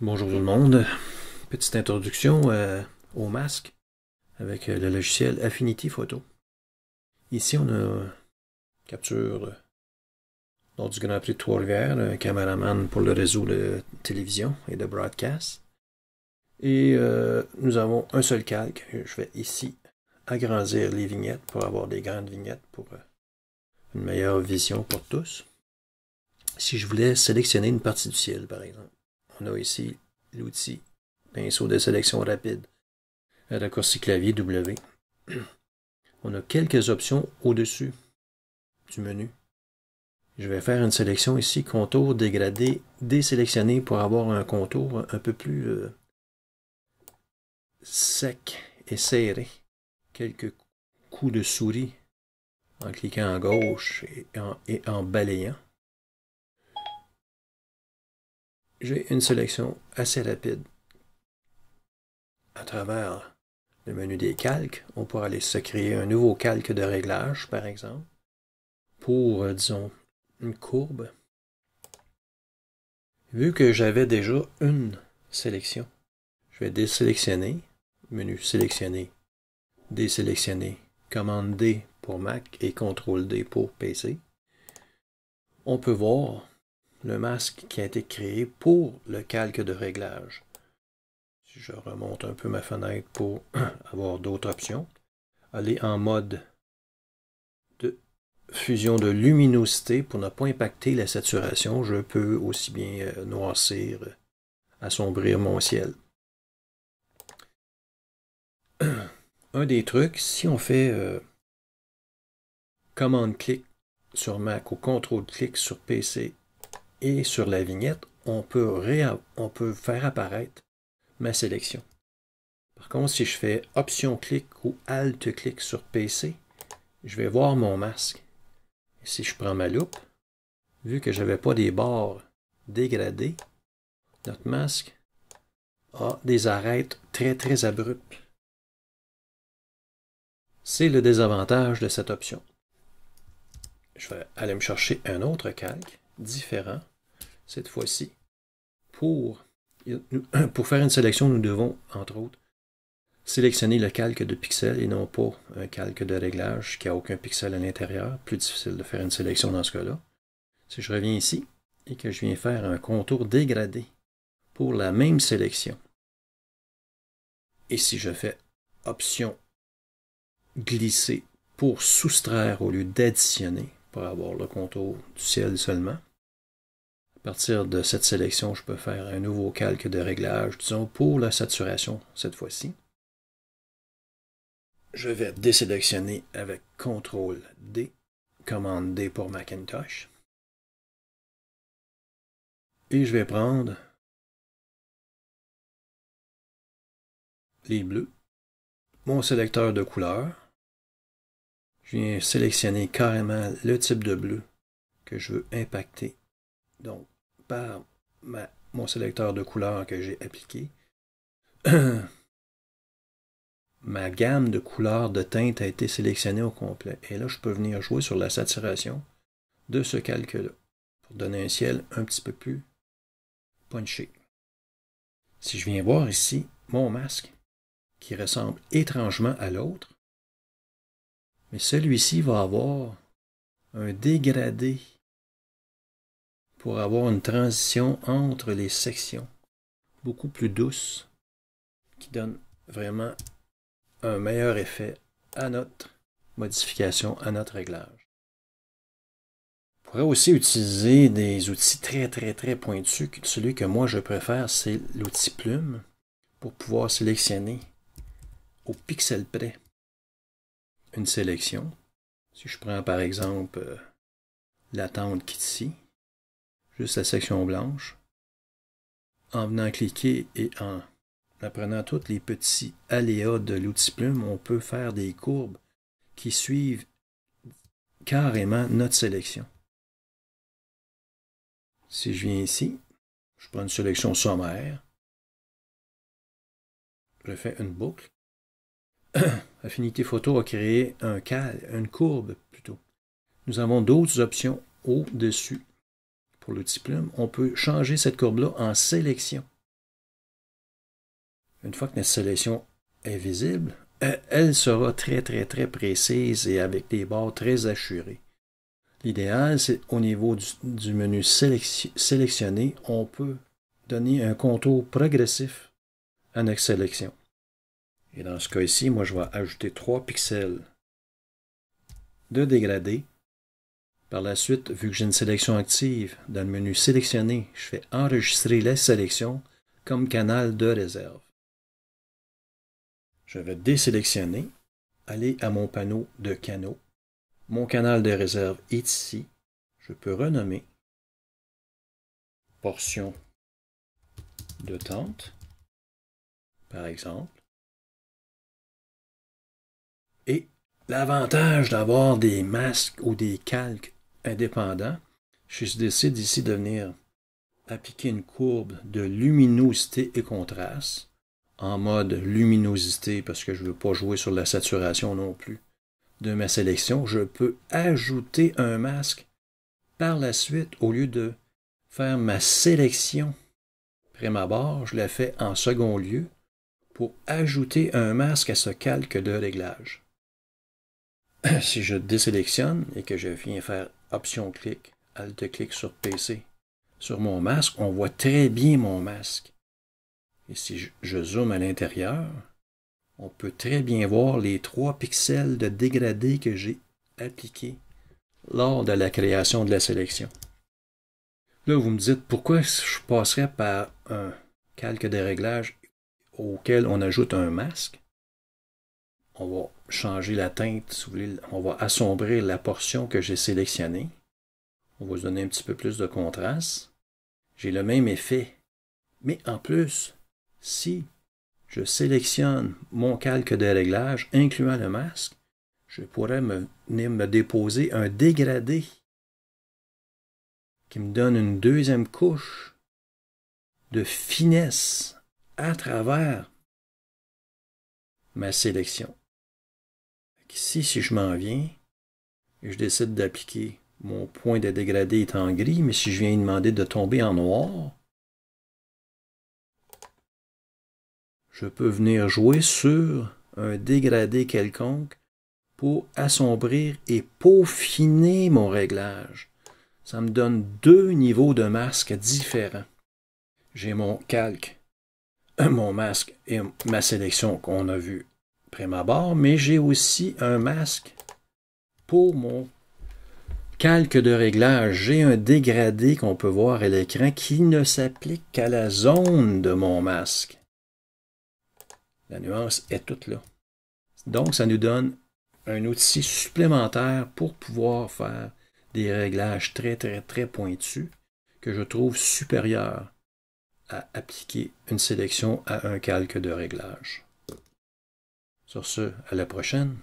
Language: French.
Bonjour tout le monde. Petite introduction euh, au masque avec euh, le logiciel Affinity Photo. Ici, on a capture lors du Grand Prix de Trois-Rivières, un caméraman pour le réseau de télévision et de broadcast. Et euh, nous avons un seul calque. Je vais ici agrandir les vignettes pour avoir des grandes vignettes pour une meilleure vision pour tous. Si je voulais sélectionner une partie du ciel, par exemple, on a ici l'outil pinceau de sélection rapide, raccourci clavier W. On a quelques options au-dessus du menu. Je vais faire une sélection ici, contour dégradé, désélectionné pour avoir un contour un peu plus euh, sec et serré. Quelques coups de souris en cliquant à gauche et en balayant. J'ai une sélection assez rapide. À travers le menu des calques, on pourra aller se créer un nouveau calque de réglage, par exemple, pour, euh, disons, une courbe. Vu que j'avais déjà une sélection, je vais désélectionner, menu sélectionner, désélectionner, commande D pour Mac et CTRL D pour PC. On peut voir le masque qui a été créé pour le calque de réglage. Si je remonte un peu ma fenêtre pour avoir d'autres options, aller en mode de fusion de luminosité pour ne pas impacter la saturation. Je peux aussi bien euh, noircir, assombrir mon ciel. Un des trucs, si on fait euh, commande-clic sur Mac ou contrôle-clic sur PC et sur la vignette, on peut, on peut faire apparaître ma sélection. Par contre, si je fais Option-clic ou Alt-clic sur PC, je vais voir mon masque. si je prends ma loupe, vu que je n'avais pas des bords dégradés, notre masque a des arêtes très très abruptes. C'est le désavantage de cette option. Je vais aller me chercher un autre calque différent cette fois-ci. Pour, faire une sélection, nous devons, entre autres, sélectionner le calque de pixels et non pas un calque de réglage qui n'a aucun pixel à l'intérieur. Plus difficile de faire une sélection dans ce cas-là. Si je reviens ici et que je viens faire un contour dégradé pour la même sélection, et si je fais option glisser pour soustraire au lieu d'additionner, pour avoir le contour du ciel seulement, à partir de cette sélection, je peux faire un nouveau calque de réglage, disons pour la saturation cette fois-ci. Je vais désélectionner avec CTRL D, commande D pour Macintosh. Et je vais prendre les bleus, mon sélecteur de couleurs. Je viens sélectionner carrément le type de bleu que je veux impacter. Donc, par mon sélecteur de couleurs que j'ai appliqué, ma gamme de couleurs de teinte a été sélectionnée au complet. Et là, je peux venir jouer sur la saturation de ce calque-là pour donner un ciel un petit peu plus punché. Si je viens voir ici mon masque, qui ressemble étrangement à l'autre, mais celui-ci va avoir un dégradé pour avoir une transition entre les sections beaucoup plus douce qui donne vraiment un meilleur effet à notre modification, à notre réglage. On pourrait aussi utiliser des outils très très très pointus. Celui que moi je préfère, c'est l'outil plume pour pouvoir sélectionner au pixel près une sélection. Si je prends par exemple euh, la tente ici, juste la section blanche. En venant cliquer et en apprenant tous les petits aléas de l'outil plume, on peut faire des courbes qui suivent carrément notre sélection. Si je viens ici, je prends une sélection sommaire, je fais une boucle. Affinité Photo a créé un cal, une courbe plutôt. Nous avons d'autres options au-dessus pour l'outil plume, on peut changer cette courbe-là en sélection. une fois que notre sélection est visible, elle sera très très très précise et avec des bords très assurés. L'idéal, c'est au niveau du, menu sélectionné, on peut donner un contour progressif à notre sélection. Et dans ce cas ici, moi, je vais ajouter 3 pixels de dégradé. Par la suite, vu que j'ai une sélection active, dans le menu sélectionné, je fais enregistrer la sélection comme canal de réserve. Je vais désélectionner, aller à mon panneau de canaux. Mon canal de réserve est ici. Je peux renommer portion de tente, par exemple. Et l'avantage d'avoir des masques ou des calques indépendants, je décide ici de venir appliquer une courbe de luminosité et contraste en mode luminosité parce que je ne veux pas jouer sur la saturation non plus de ma sélection. Je peux ajouter un masque par la suite au lieu de faire ma sélection ma barre, je la fais en second lieu pour ajouter un masque à ce calque de réglage. Si je désélectionne et que je viens faire Option-clic, Alt-clic sur PC, sur mon masque, on voit très bien mon masque. Et si je, zoome à l'intérieur, on peut très bien voir les trois pixels de dégradé que j'ai appliqués lors de la création de la sélection. Là, vous me dites pourquoi je passerais par un calque de réglage auquel on ajoute un masque? On va changer la teinte, si vous voulez, on va assombrir la portion que j'ai sélectionnée. On va se donner un petit peu plus de contraste. J'ai le même effet. Mais en plus, si je sélectionne mon calque de réglage, incluant le masque, je pourrais me, déposer un dégradé qui me donne une deuxième couche de finesse à travers ma sélection. Ici, si je m'en viens et je décide d'appliquer mon point de dégradé est en gris, mais si je viens demander de tomber en noir, je peux venir jouer sur un dégradé quelconque pour assombrir et peaufiner mon réglage. Ça me donne deux niveaux de masque différents. J'ai mon calque, mon masque et ma sélection qu'on a vu mais j'ai aussi un masque pour mon calque de réglage. J'ai un dégradé qu'on peut voir à l'écran qui ne s'applique qu'à la zone de mon masque. La nuance est toute là. Donc, ça nous donne un outil supplémentaire pour pouvoir faire des réglages très, très, très pointus que je trouve supérieurs à appliquer une sélection à un calque de réglage. Sur ce, à la prochaine.